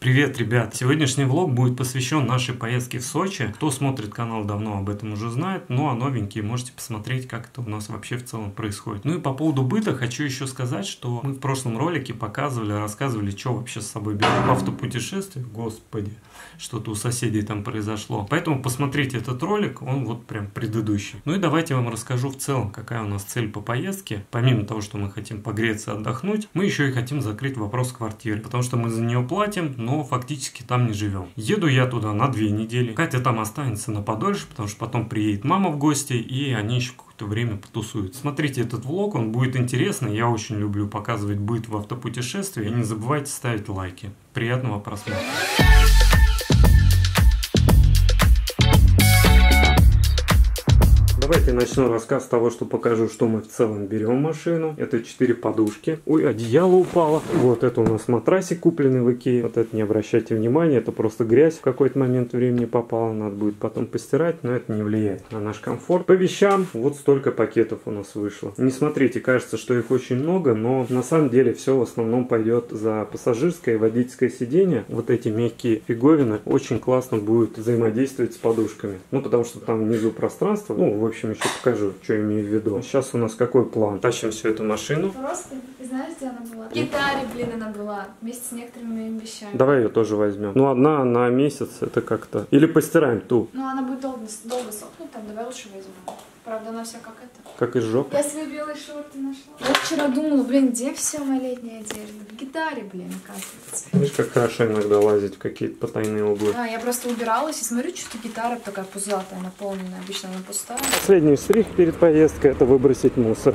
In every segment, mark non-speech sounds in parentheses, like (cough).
Привет, ребят! Сегодняшний влог будет посвящен нашей поездке в Сочи. Кто смотрит канал, давно об этом уже знает, ну а новенькие можете посмотреть, как это у нас вообще в целом происходит. Ну и по поводу быта хочу еще сказать, что мы в прошлом ролике показывали, рассказывали, что вообще с собой берем в автопутешествие. Господи, что-то у соседей там произошло. Поэтому посмотрите этот ролик, он вот прям предыдущий. Ну и давайте я вам расскажу в целом, какая у нас цель по поездке. Помимо того, что мы хотим погреться, отдохнуть, мы еще и хотим закрыть вопрос квартиры, потому что мы за нее платим, но фактически там не живем. Еду я туда на две недели. Катя там останется на подольше, потому что потом приедет мама в гости, и они еще какое-то время потусуют. Смотрите этот влог, он будет интересный. Я очень люблю показывать быт в автопутешествии. И не забывайте ставить лайки. Приятного просмотра. Давайте начну рассказ с того, что покажу, что мы в целом берем машину. Это 4 подушки. Ой, одеяло упало. Вот это у нас матрасик купленный в Икее. Вот это не обращайте внимания, это просто грязь в какой-то момент времени попала. Надо будет потом постирать, но это не влияет на наш комфорт. По вещам вот столько пакетов у нас вышло. Не смотрите, кажется, что их очень много, но на самом деле все в основном пойдет за пассажирское и водительское сиденье. Вот эти мягкие фиговины очень классно будут взаимодействовать с подушками. Ну, потому что там внизу пространство. Ну, в общем, общем, еще покажу, что я имею в виду. Сейчас у нас какой план? Тащим всю эту машину. Просто, знаешь, где она была? В гитаре, блин, она была, вместе с некоторыми моими вещами. Давай ее тоже возьмем. Ну, одна на месяц, это как-то... Или постираем ту. Ну, она будет долго, долго сохнуть, там, давай лучше возьмем. Правда, она вся как это. Как из жопы? Я свои белые шорты нашла. Я вчера думала, блин, где вся моя летняя одежда? В гитаре, блин, оказывается. Видишь, как хорошо иногда лазить в какие-то потайные углы. А, я просто убиралась и смотрю, что гитара такая пузатая, наполненная. Обычно она пустая. Последний штрих перед поездкой – это выбросить мусор.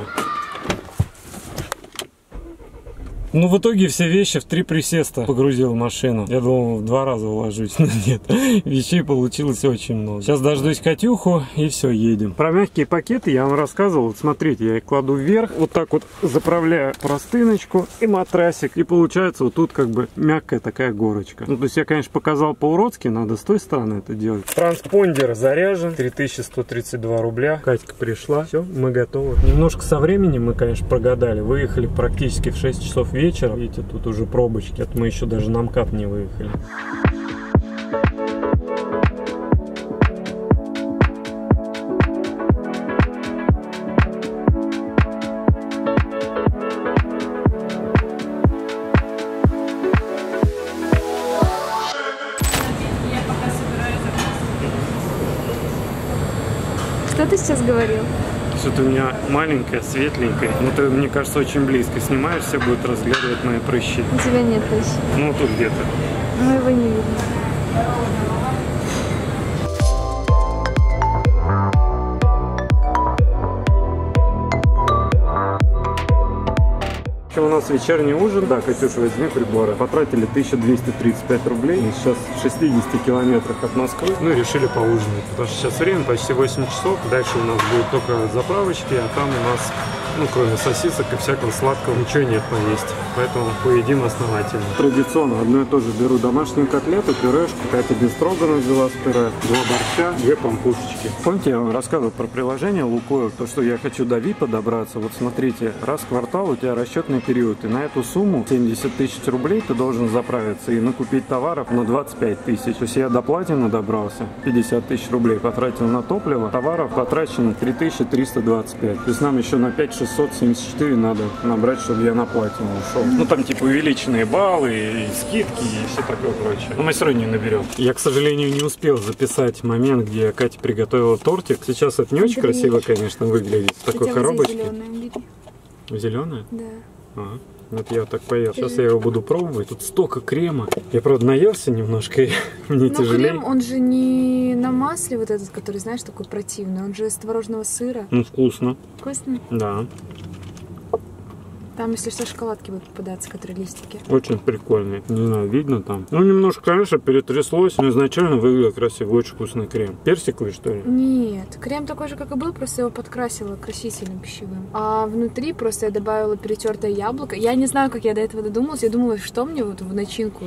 Ну, в итоге все вещи в три присеста погрузил в машину. Я думал, в два раза уложусь, (laughs) но нет. Вещей получилось очень много. Сейчас дождусь Катюху и все, едем. Про мягкие пакеты я вам рассказывал. Вот смотрите, я их кладу вверх, вот так вот заправляю простыночку и матрасик. И получается вот тут как бы мягкая такая горочка. Ну, то есть я, конечно, показал по-уродски, надо с той стороны это делать. Транспондер заряжен, 3132 рубля. Катька пришла, все, мы готовы. Немножко со временем мы, конечно, прогадали. Выехали практически в 6 часов вечера вечер. Видите, тут уже пробочки. Это мы еще даже на МКАД не выехали. Что-то у меня маленькая, светленькая. Ну, ты, мне кажется, очень близко снимаешь, все будут разглядывать мои прыщи. У тебя нет прыщей. Ну, тут где-то. Ну, его не видно. У нас вечерний ужин. Да, Катюша, возьми приборы. Потратили 1235 рублей. Сейчас в 60 километрах от Москвы. Ну и решили поужинать. Потому что сейчас время почти 8 часов. Дальше у нас будет только заправочки, а там у нас ну, кроме сосисок и всякого сладкого, ничего нет поесть. Поэтому поедим основательно. Традиционно одно и то же беру домашнюю котлету, пюрешку, какая-то бестрогана взяла с пюре, два борща, две пампушечки. Помните, я вам рассказывал про приложение Лукойл, то, что я хочу до ВИПа добраться. Вот смотрите, раз в квартал у тебя расчетный период, и на эту сумму 70 тысяч рублей ты должен заправиться и накупить товаров на 25 тысяч. То есть я до платина добрался, 50 тысяч рублей потратил на топливо, товаров потрачено 3325. То есть нам еще на 5 674 надо набрать, чтобы я на платину ушел. Ну, там, типа, увеличенные баллы, и скидки, и все такое прочее. Но мы все равно не наберем. Я, к сожалению, не успел записать момент, где Катя приготовила тортик. Сейчас это не очень красиво, конечно, выглядит. В такой коробочке. Зеленая? Да. Ага. Вот я вот так поел. Сейчас я его буду пробовать. Тут столько крема. Я, правда, наелся немножко, (laughs) и мне Но тяжелее. крем, он же не на масле вот этот, который, знаешь, такой противный. Он же из творожного сыра. Ну, вкусно. Вкусно? Да. Там, если что, шоколадки будут попадаться, которые листики. Очень прикольный. Не знаю, видно там. Ну, немножко, конечно, перетряслось, но изначально выглядел красиво. Очень вкусный крем. Персиковый, что ли? Нет. Крем такой же, как и был, просто его подкрасила красителем пищевым. А внутри просто я добавила перетертое яблоко. Я не знаю, как я до этого додумалась. Я думала, что мне вот в начинку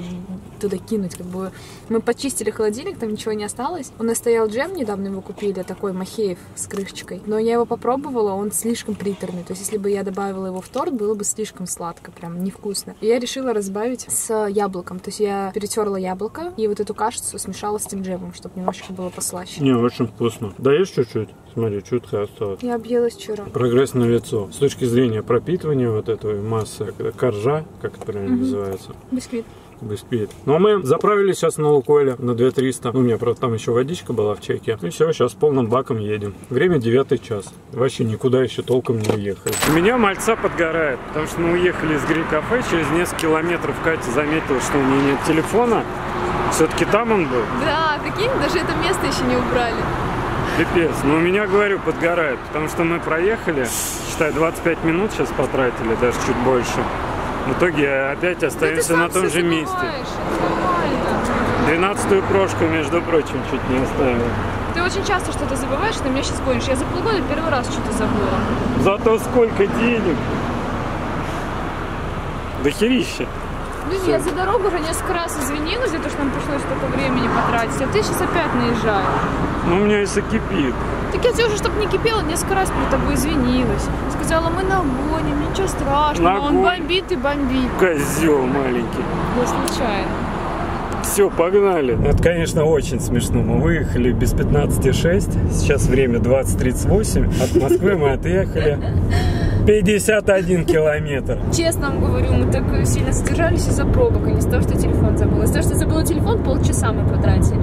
туда кинуть, как бы. Мы почистили холодильник, там ничего не осталось. У нас стоял джем, недавно его купили, такой Махеев с крышечкой. Но я его попробовала, он слишком приторный. То есть, если бы я добавила его в торт, было бы слишком сладко, прям невкусно. И я решила разбавить с яблоком. То есть, я перетерла яблоко и вот эту кашицу смешала с этим джемом, чтобы немножечко было послаще. Не, очень вкусно. Даешь чуть-чуть? Смотри, чутка осталось. Я объелась вчера. Прогресс на лицо. С точки зрения пропитывания вот этой массы, коржа, как это правильно называется, Бисквит. Бисквит. Ну, а мы заправились сейчас на Лукойле на 2300. Ну, у меня, правда, там еще водичка была в чеке. И все, сейчас полным баком едем. Время 9 час. Вообще никуда еще толком не уехали. У меня мальца подгорает, потому что мы уехали из гриль-кафе. Через несколько километров Катя заметила, что у нее нет телефона. Все-таки там он был. Да, прикинь, даже это место еще не убрали. Пипец. Но у меня, говорю, подгорает, потому что мы проехали, считай, 25 минут сейчас потратили, даже чуть больше. В итоге опять остаемся на том же месте. Двенадцатую прошку, между прочим, чуть не оставил. Ты очень часто что-то забываешь, ты меня сейчас гонишь. Я за полгода первый раз что-то забыла. Зато сколько денег! Дохерища. Блин, я за дорогу уже несколько раз извинилась за то, что нам пришлось столько времени потратить, а ты сейчас опять наезжаешь. Ну, у меня если кипит. Так я тебе уже, чтобы не кипело, несколько раз перед тобой извинилась. Сказала, мы нагоним, ничего страшного, он Нагоним. бомбит и бомбит. Козел маленький. Я случайно. Все, погнали. Это, конечно, очень смешно. Мы выехали без 15,6. Сейчас время 20.38. От Москвы мы отъехали 51 километр. Честно вам говорю, мы так сильно задержались из-за пробок, а не из-за того, что телефон забыла. Из-за того, что забыла телефон, полчаса мы потратили.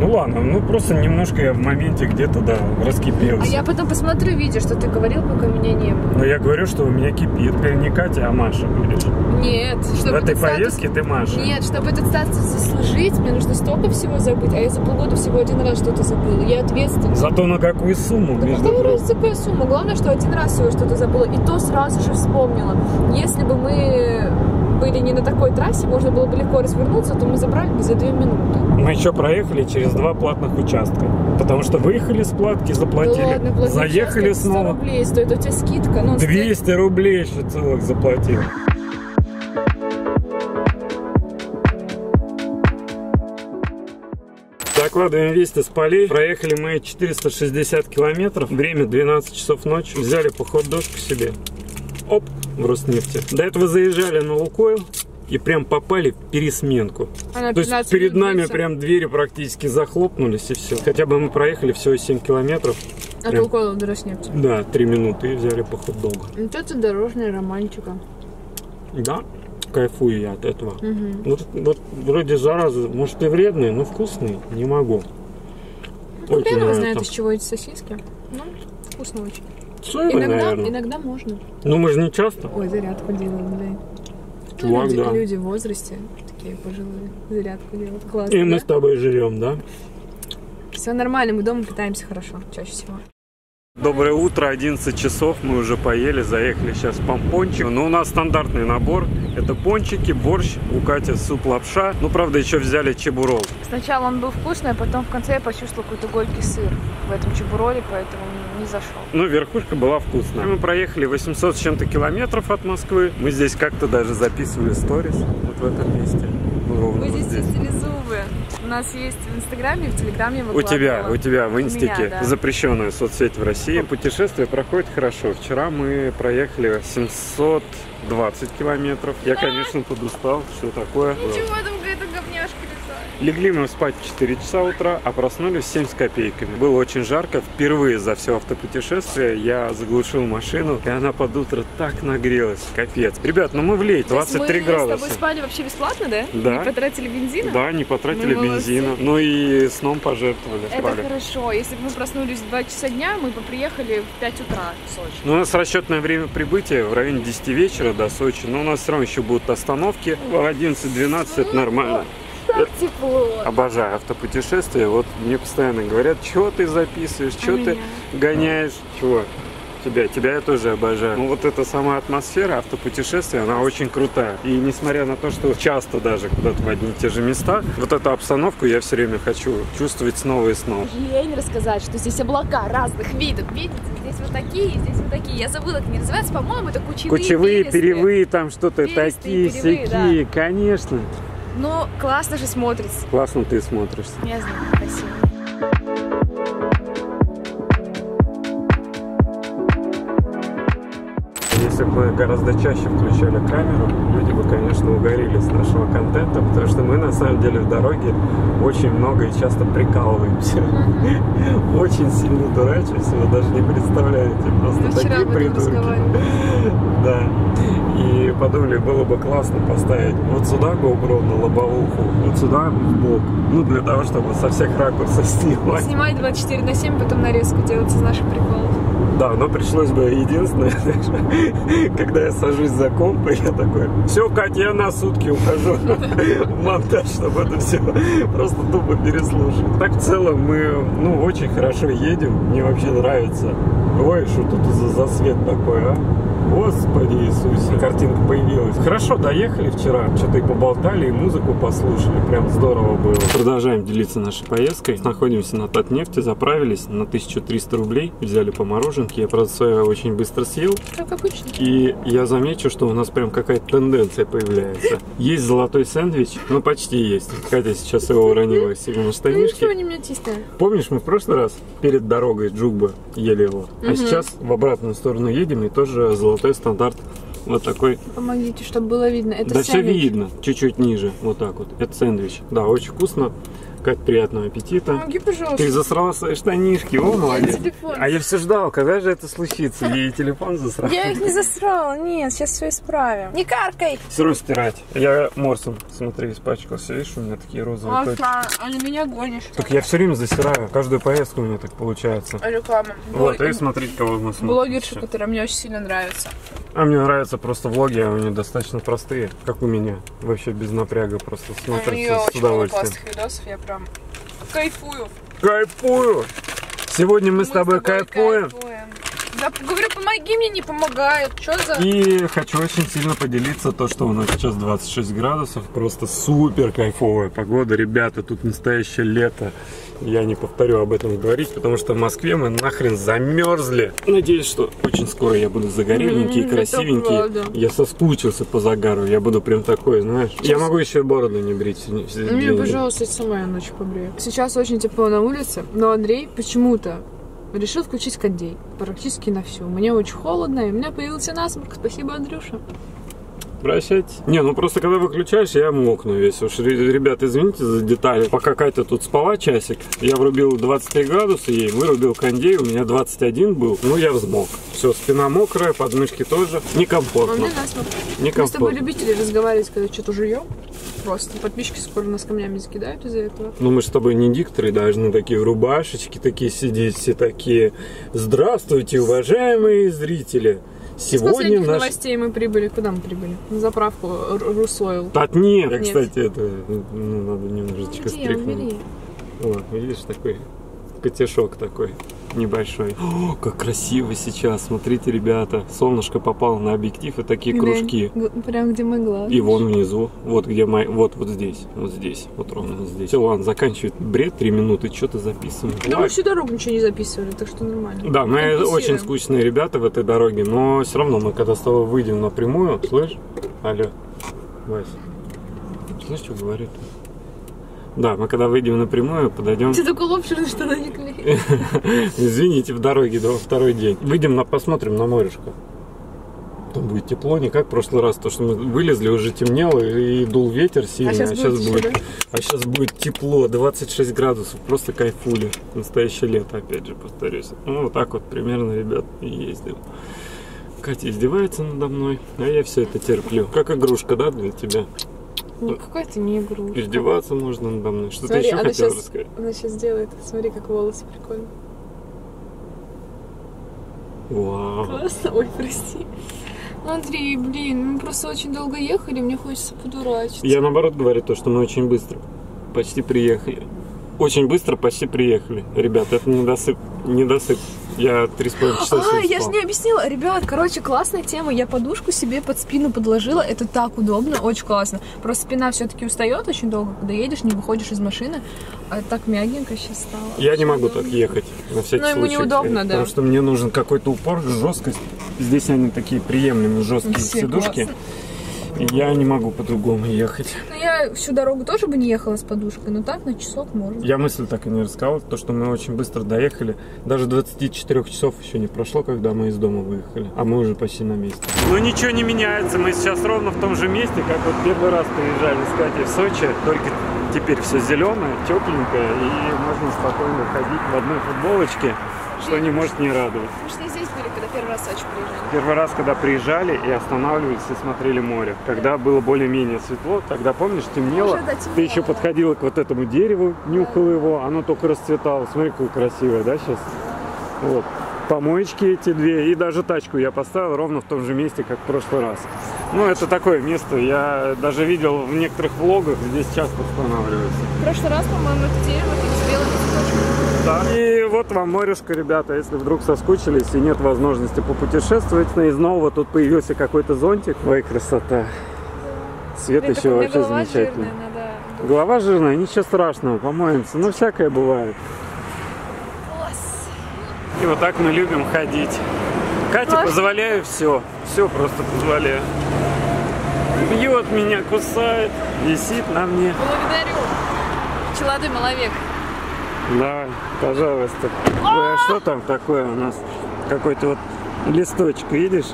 Ну ладно, ну просто немножко я в моменте где-то, да, раскипелся. А я потом посмотрю видео, что ты говорил, пока меня не было. Но я говорю, что у меня кипит. Теперь не Катя, а Маша будешь. Нет, В чтобы этой этот статус- поездке ты Маша. Нет, чтобы этот статус заслужить, мне нужно столько всего забыть, а я за полгода всего один раз что-то забыла. Я ответственна. Зато на какую сумму, Да какая разница, какая сумма? Главное, что один раз всего что-то забыла, и то сразу же вспомнила. Если бы мы были не на такой трассе, можно было бы легко развернуться, то мы забрали бы за две минуты. Мы еще проехали через два платных участка. Потому что выехали с платки, заплатили. Да ладно, Заехали участок 100 снова. рублей стоит, у тебя скидка. Ну, 200 рублей еще целых заплатил. Закладываем вести с полей. Проехали мы 460 километров. Время 12 часов ночи. Взяли по хот-дожку себе. Оп, в Роснефти. До этого заезжали на Лукойл. И прям попали в пересменку. Она То есть 15 перед нами длится. прям двери практически захлопнулись и все. Хотя бы мы проехали всего 7 километров. От прям- Лукойла до Роснефти. Да, 3 минуты и взяли по хот-догу. Вот это дорожная романтика. Да, кайфую я от этого. Вот, вот вроде зараза, может и вредный, но вкусный, не могу. Ну, хрен его нравится. знает, из чего эти сосиски. Ну, вкусно очень. Соевый, Иногда, наверное. иногда можно. Ну мы же не часто. Ой, зарядку делают, блин. Чувак, люди, да. люди в возрасте, такие пожилые, зарядку делают. Классно, И мы да? с тобой жрем, да? Все нормально, мы дома питаемся хорошо, чаще всего. Доброе утро, 11 часов, мы уже поели, заехали сейчас в помпончик. Но у нас стандартный набор. Это пончики, борщ, у Кати суп лапша. Ну, правда, еще взяли чебурол. Сначала он был вкусный, а потом в конце я почувствовала какой-то горький сыр в этом чебуроле, поэтому зашел. Ну, верхушка была вкусная. Мы проехали 800 с чем-то километров от Москвы. Мы здесь как-то даже записывали сторис вот в этом месте. Ну, ровно Мы вот здесь чистили зубы. У нас есть в Инстаграме и в Телеграме У тебя, у тебя в меня, инстике да. запрещенная соцсеть в России. Путешествие проходит хорошо. Вчера мы проехали 720 километров. Я, конечно, подустал. Что такое? Ничего, там. Легли мы спать в 4 часа утра, а проснулись в 7 с копейками. Было очень жарко. Впервые за все автопутешествие я заглушил машину, и она под утро так нагрелась. Капец. Ребят, ну мы в лейте, 23 мы с градуса. тобой спали вообще бесплатно, да? Да. Не потратили бензина? Да, не потратили Мы молодцы. бензина. Ну и сном пожертвовали. Это спали. хорошо. Если бы мы проснулись в 2 часа дня, мы бы приехали в 5 утра в Сочи. Ну, у нас расчетное время прибытия в районе 10 вечера до Сочи, но у нас все равно еще будут остановки. В 11-12 это нормально. Так тепло. Обожаю автопутешествия. Вот мне постоянно говорят, что ты записываешь, что А ты меня? гоняешь, чего. тебя, тебя я тоже обожаю. Ну вот эта сама атмосфера автопутешествия, она очень крутая. И несмотря на то, что часто даже куда-то в одни и те же места, вот эту обстановку я все время хочу чувствовать снова и снова. Лень рассказать, что здесь облака разных видов. Видите, здесь вот такие, здесь вот такие. Я забыла, как они называются. По-моему, это кучевые Кучевые, перевые, там что-то такие, перевые, всякие, конечно. Но классно же смотрится. Классно ты смотришься. Я знаю, красиво. Бы мы гораздо чаще включали камеру, люди бы, конечно, угорели с нашего контента, потому что мы на самом деле в дороге очень много и часто прикалываемся. Очень сильно дурачимся, вы даже не представляете. Просто вчера такие придурки. Да. И подумали, было бы классно поставить вот сюда GoPro на лобовуху, вот сюда в бок. Ну, для того, чтобы со всех ракурсов снимать. Снимать 24 на 7, потом нарезку делать из наших приколов. Да, но пришлось бы единственное, (laughs) когда я сажусь за комп, я такой, все, Катя, я на сутки ухожу в (laughs) монтаж, чтобы это все просто тупо переслушать. Так в целом мы, ну, очень хорошо едем, мне вообще нравится. Ой, что тут за засвет такой, а? Господи Иисусе, картинка появилась. Хорошо, доехали вчера, что-то и поболтали, и музыку послушали, прям здорово было. Продолжаем делиться нашей поездкой. Находимся на Татнефти, заправились на 1300 рублей, взяли по мороженке. Я, правда, свое очень быстро съел, Как обычно. и я замечу, что у нас прям какая-то тенденция появляется. Есть золотой сэндвич, ну почти есть. Катя сейчас его уронила себе на Ну штанишки. ничего, не мятистая. Помнишь, мы в прошлый раз перед дорогой Джугба ели его, а сейчас в обратную сторону едем и тоже золотой стандарт вот такой. Помогите, чтобы было видно. Это да все сэндвич. видно, чуть-чуть ниже, вот так вот. Это сэндвич. Да, очень вкусно. Кать, приятного аппетита. Помоги, пожалуйста. Ты засрала свои штанишки, о, молодец. телефон. А я все ждал, когда же это случится. Ей телефон засрал. Я их не засрала, нет, сейчас все исправим. Не каркай! Все равно стирать. Я морсом, смотри, испачкался. Видишь, у меня такие розовые точки. а на меня гонишь. Так я все время засираю. Каждую поездку у меня так получается. Реклама. Вот, и смотрите, кого мы смотрим. Блогерша, которая мне очень сильно нравится. А мне нравятся просто влоги, они достаточно простые, как у меня. Вообще без напряга просто смотрится с очень много удовольствием. видосов, я прям кайфую. Кайфую! Сегодня мы, с тобой кайфуем. Да, говорю, помоги мне, не помогают. Что за... И хочу очень сильно поделиться то, что у нас сейчас 26 градусов. Просто супер кайфовая погода. Ребята, тут настоящее лето. Я не повторю об этом говорить, потому что в Москве мы нахрен замерзли. Надеюсь, что очень скоро я буду и это красивенький. Я соскучился по загару. Я буду прям такой, знаешь. Я могу еще и бороду не брить. Мне, пожалуйста, я сама ночью побрею. Сейчас очень тепло на улице, но Андрей почему-то решил включить кондей практически на всю. Мне очень холодно, и у меня появился насморк. Спасибо, Андрюша. Прощайте. Не, ну просто когда выключаешь, я мокну весь. Уж, ре- ребят, извините за детали. Пока Катя тут спала часик, я врубил 23 градуса ей, вырубил кондей, у меня 21 был. Ну, я взмок. Все, спина мокрая, подмышки тоже. А у Некомфортно. меня насморк. Мы с тобой Некомфортно. любители разговаривать, когда что-то жуем. Просто подписчики скоро нас камнями закидают из-за этого. Ну, мы же с тобой не дикторы, должны такие в рубашечке такие сидеть, все такие. Здравствуйте, уважаемые зрители. Сегодня последних наш... новостей мы прибыли. Куда мы прибыли? На заправку Русойл. Да нет, Нет. кстати, это, ну, надо немножечко стряхнуть. Вот, видишь, такой котешок такой небольшой. О, как красиво сейчас, смотрите, ребята. Солнышко попало на объектив и такие Глянь, кружки. Прям где мой глаз. И вон внизу, вот где мой, вот, вот здесь, вот здесь, вот ровно вот здесь. Все, ладно, заканчивает бред, три минуты, что-то записываем. Да мы всю дорогу ничего не записывали, так что нормально. Да, мы очень скучные ребята в этой дороге, но все равно мы когда с тобой выйдем напрямую, слышь, алло, Вась, слышь, что говорит? Да, мы когда выйдем напрямую, подойдем. Ты такой лобшер, что она не клеит. (laughs) Извините, в дороге до второй день. Выйдем, на, посмотрим на морешко. Там будет тепло, не как в прошлый раз, то что мы вылезли, уже темнело и дул ветер сильный, А сейчас будет еще, да? а сейчас будет тепло, 26 градусов, просто кайфули. Настоящее лето, опять же, повторюсь. Ну, вот так вот примерно, ребят, и ездим. Катя издевается надо мной, а я все это терплю. Как игрушка, да, для тебя? Ну, какая ты не игрушка. Издеваться можно надо мной. Что Смотри, ты еще хотела щас- рассказать? Она сейчас делает. Смотри, как волосы прикольно. Вау. Классно. Ой, прости. Андрей, блин, мы просто очень долго ехали, мне хочется подурачиться. Я наоборот говорю то, что мы очень быстро почти приехали. Очень быстро почти приехали. Ребят, это недосып. Недосып. Я три с половиной часа А, я же не объяснила. Ребят, короче, классная тема. Я подушку себе под спину подложила. Это так удобно, очень классно. Просто спина все-таки устает очень долго, когда едешь, не выходишь из машины. А так мягенько сейчас стало. Я не могу удобно. так ехать, на всякий Ну, ему случай. неудобно, да. Потому что мне нужен какой-то упор, жесткость. Здесь они такие приемлемые, жесткие Все сидушки. классно. Я не могу по-другому ехать. Ну, я всю дорогу тоже бы не ехала с подушкой, но так на часок можно. Я мысль так и не рассказал, то, что мы очень быстро доехали. Даже 24 часов еще не прошло, когда мы из дома выехали. А мы уже почти на месте. Ну ничего не меняется. Мы сейчас ровно в том же месте, как вот первый раз приезжали с Катей в Сочи. Только теперь все зеленое, тепленькое. И можно спокойно ходить в одной футболочке, что не может не радовать. Мы первый раз в Сочи приезжали. Первый раз, когда приезжали и останавливались и смотрели море. Когда было более-менее светло, тогда, помнишь, темнело. Уже, да, темнело, Ты еще да. подходила к вот этому дереву, нюхала его, оно только расцветало. Смотри, какое красивое, да, сейчас? Вот. Помоечки эти две, и даже тачку я поставил ровно в том же месте, как в прошлый раз. Ну, это такое место, я даже видел в некоторых влогах, здесь часто останавливаются. В прошлый раз, по-моему, это дерево так с белыми цветочками. Да. И вот вам морешко, ребята, если вдруг соскучились и нет возможности попутешествовать. Из нового тут появился какой-то зонтик. Ой, красота. Свет Блин, еще вообще голова замечательный. жирная, надо... Голова жирная, ничего страшного, помоемся. Ну, всякое бывает. И вот так мы любим ходить. Кате Класс. позволяю все. Все просто позволяю. Бьет меня, кусает, висит на мне. Благодарю. Челады маловек. Давай, пожалуйста. Ой, а что там такое у нас? Какой-то вот листочек, видишь?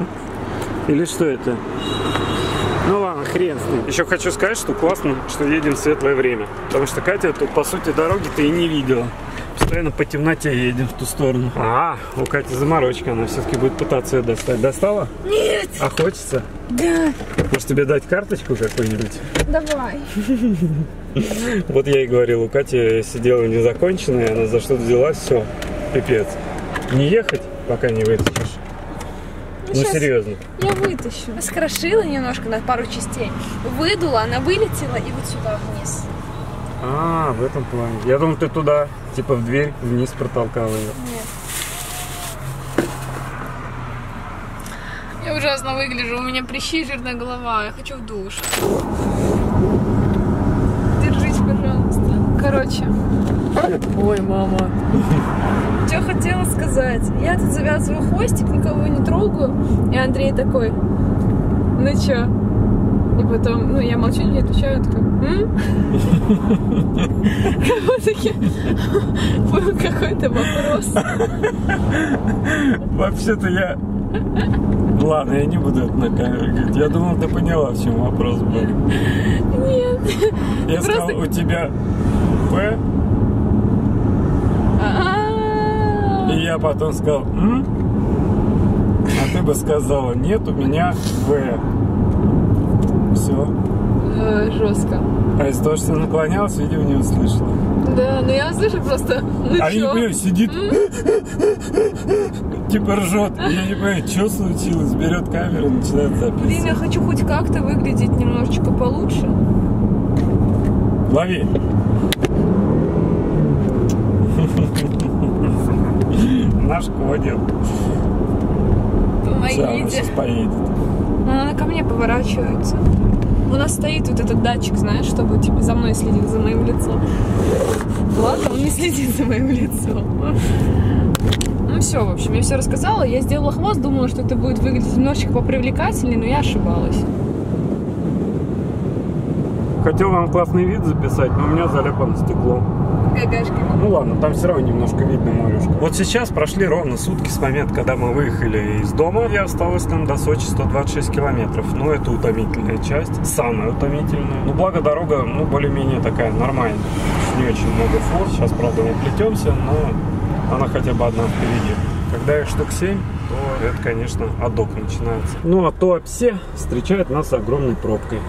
Или что это? Ну ладно, хрен с ним. Еще хочу сказать, что классно, что едем в светлое время. Потому что Катя тут, по сути, дороги-то и не видела. Постоянно по темноте едем в ту сторону. А, у Кати заморочка, она все-таки будет пытаться ее достать. Достала? Нет! А хочется? Да. Может тебе дать карточку какую-нибудь? Давай. (laughs) Вот я и говорил, у Кати сидела незаконченная, она за что-то взялась, все, пипец. Не ехать, пока не вытащишь. Ну, щас серьезно. Я вытащу. Скрошила немножко на пару частей. Выдула, она вылетела и вот сюда вниз. А, в этом плане. Я думал, ты туда, типа в дверь, вниз протолкала ее. Нет. Я ужасно выгляжу, у меня прыщи, жирная голова, я хочу в душ. Держись, пожалуйста. Короче. Ой, мама. Что хотела сказать? Я тут завязываю хвостик, никого не трогаю. И Андрей такой, ну чё? И потом, ну, я молчу, не отвечаю, такой, был какой-то вопрос. Вообще-то я... Ладно, я не буду это на камеру говорить. Я думал, ты поняла, в чем вопрос был. Нет. Я сказал, у тебя П, и я потом сказал? А ты бы сказала, нет, у меня В. Все. Э, Жестко. А из-за того, что ты наклонялась, видимо, не услышала. Да, но я слышу просто, ну А я не понимаю, сидит, типа ржет. Я не понимаю, что случилось. Берет камеру, начинает Блин, я записывать. хочу хоть как-то выглядеть немножечко получше. Лови. (laughs) Нашкодил. Все, она Помогите. сейчас поедет. Ну, Она ко мне поворачивается. У нас стоит вот этот датчик, знаешь, чтобы типа за мной следил, за моим лицом. Ладно, он не следит за моим лицом. Ну все, в общем, я все рассказала. Я сделала хвост, думала, что это будет выглядеть немножечко попривлекательнее, но я ошибалась. Хотел вам классный вид записать, но у меня заляпано стекло. Гагашками. Ну ладно, там все равно немножко видно морюшка. Вот сейчас прошли ровно сутки с момента, когда мы выехали из дома. И осталось нам до Сочи 126 километров. Ну, это утомительная часть, самая утомительная. Ну, благо дорога, ну, более-менее такая нормальная. Не очень много фор. Сейчас, правда, мы плетемся, но она хотя бы одна впереди. Когда их штук 7, то это, конечно, адок начинается. Ну, а то все встречает нас огромной пробкой.